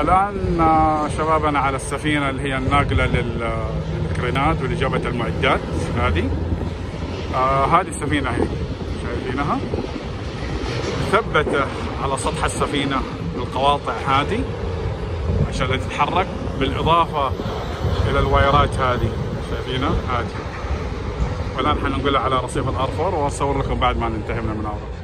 الآن آه، شبابنا على السفينة اللي هي الناقله آه، للكرينات واللي المعدات هذه. آه، هذه السفينة هي. شايفينها؟ مثبته على سطح السفينة بالقواطع هذه عشان لا تتحرك بالإضافة إلى الوايرات هذه. شايفينها؟ هذه. والآن حننقلها على رصيف الارفور وأصور لكم بعد ما ننتهي من المناظرة.